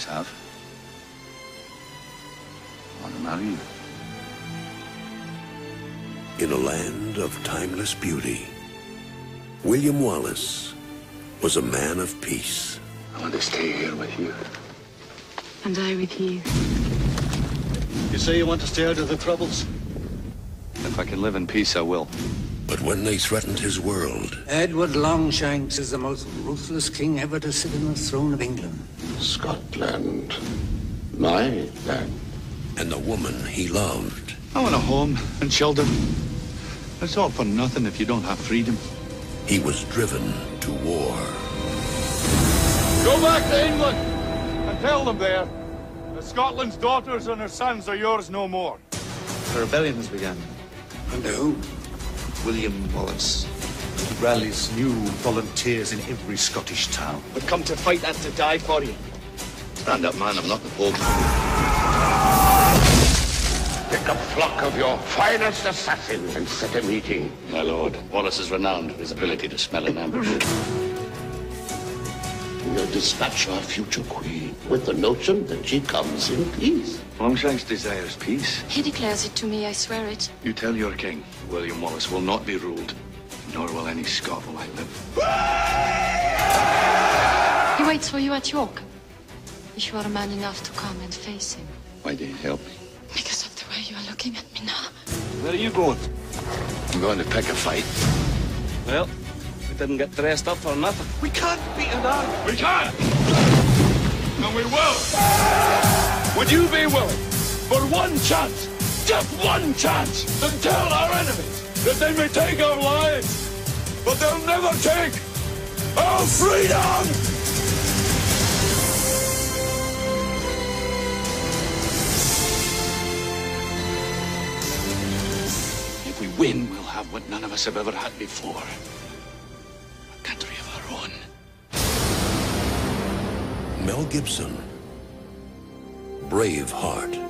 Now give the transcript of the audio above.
always have. I want to marry you. In a land of timeless beauty, William Wallace was a man of peace. I want to stay here with you. And I with you. You say you want to stay out of the troubles? If I can live in peace, I will. But when they threatened his world, Edward Longshanks is the most ruthless king ever to sit on the throne of England. Scotland. My land. and the woman he loved, I want a home and children. It's all for nothing if you don't have freedom. he was driven to war. Go back to England and tell them there that Scotland's daughters and her sons are yours no more. The rebellion has begun. Under whom? William Wallace rallies new volunteers in every Scottish town. But come to fight and to die for you. Stand up, man. I'm not the Pope. Pick a flock of your finest assassins and set a meeting. My lord, Wallace is renowned for his ability to smell an ambush. We'll dispatch our future queen with the notion that she comes in peace. Longshanks desires peace. He declares it to me, I swear it. You tell your king, William Wallace will not be ruled, nor will any Scot will I live. He waits for you at York. If you are man enough to come and face him. Why do you help me? Because of the way you are looking at me now. Where are you going? I'm going to pick a fight. Well, we didn't get dressed up for nothing. We can't beat it out. We can't. And we will! Would you be willing, for one chance, just one chance, to tell our enemies that they may take our lives, but they'll never take our freedom? If we win, we'll have what none of us have ever had before. Mel Gibson, Braveheart.